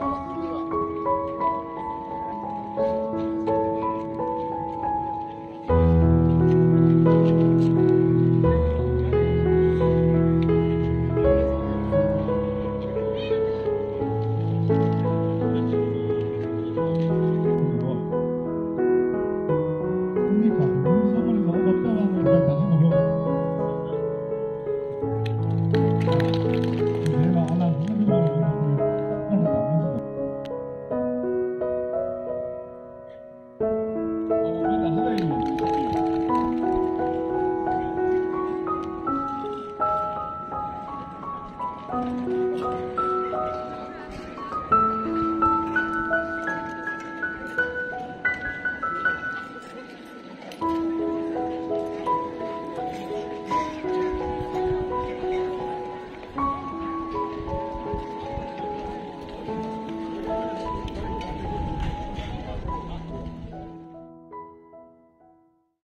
嗯。